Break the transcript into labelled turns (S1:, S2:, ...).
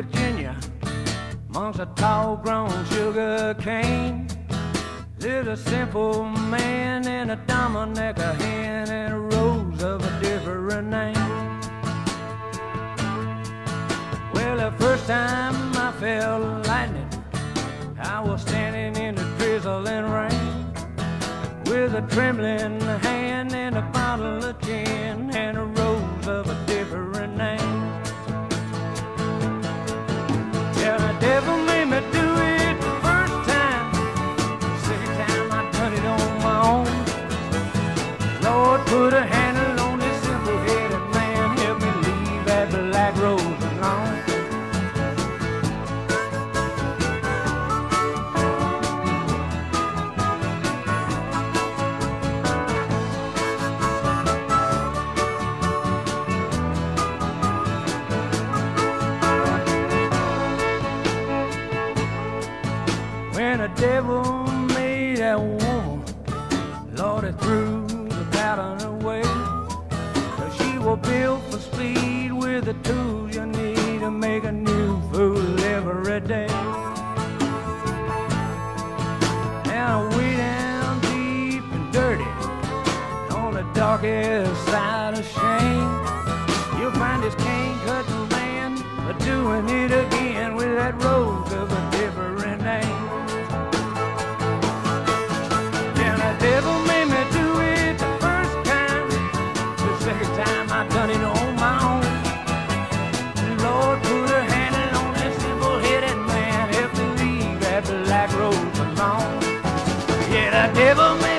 S1: Virginia, amongst a tall grown sugar cane. Lived a simple man and a Dominicker hen and a rose of a different name. Well, the first time I felt lightning, I was standing in the drizzling rain with a trembling hand and a bottle of gin and a When the devil made that woman, Lord, it threw the pattern away. 'Cause she was built for speed with the tools you need to make a new fool every day. Now way down deep and dirty, on the darkest side of shame, you'll find this cane cutting Help me